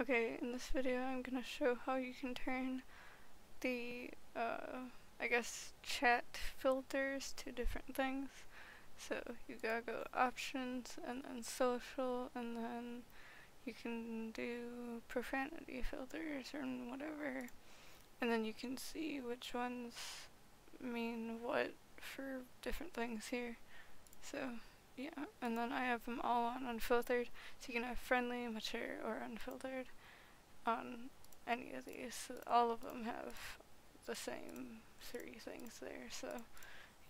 Okay, in this video I'm gonna show how you can turn the, uh, I guess, chat filters to different things. So you gotta go options and then social and then you can do profanity filters or whatever. And then you can see which ones mean what for different things here. So yeah, and then I have them all on unfiltered, so you can have friendly, mature, or unfiltered on any of these. So all of them have the same three things there, so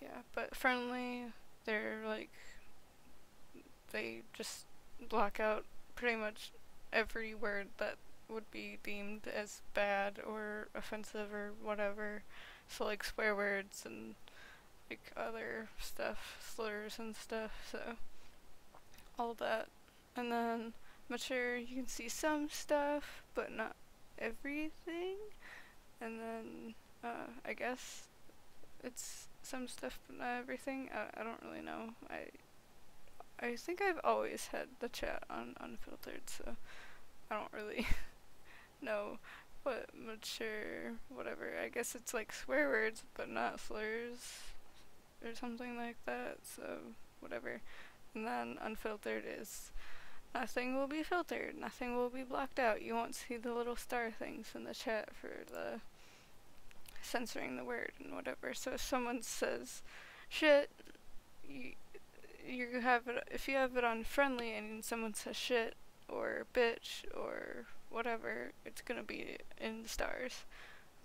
yeah, but friendly, they're like, they just block out pretty much every word that would be deemed as bad or offensive or whatever. So like swear words and like other stuff, slurs and stuff, so all that. And then mature, you can see some stuff, but not everything. And then uh, I guess it's some stuff, but not everything. I, I don't really know. I I think I've always had the chat on unfiltered, so I don't really know what mature, whatever. I guess it's like swear words, but not slurs or something like that, so whatever. And then unfiltered is nothing will be filtered, nothing will be blocked out. You won't see the little star things in the chat for the censoring the word and whatever. So if someone says shit, you, you have it, if you have it on friendly and someone says shit or bitch or whatever, it's gonna be in the stars.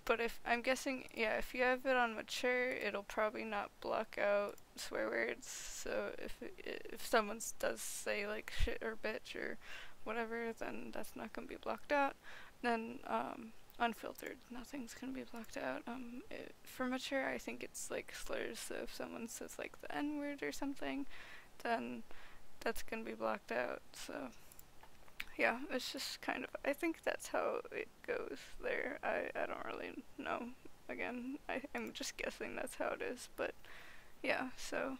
But if, I'm guessing, yeah, if you have it on mature, it'll probably not block out swear words. So if, if someone does say like shit or bitch or whatever, then that's not going to be blocked out. Then, um, unfiltered, nothing's going to be blocked out. Um, it, for mature, I think it's like slurs, so if someone says like the N-word or something, then that's going to be blocked out, so yeah, it's just kind of, I think that's how it goes there. I, I don't really know. Again, I, I'm just guessing that's how it is, but yeah, so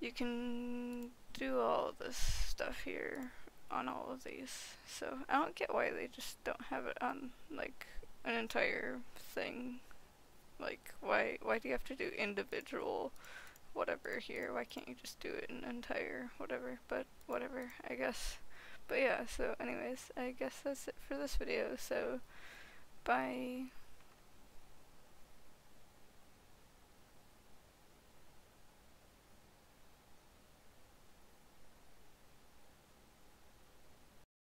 you can do all this stuff here on all of these. So I don't get why they just don't have it on like an entire thing. Like why why do you have to do individual whatever here? Why can't you just do it an entire whatever? But whatever, I guess. But yeah, so anyways, I guess that's it for this video, so bye.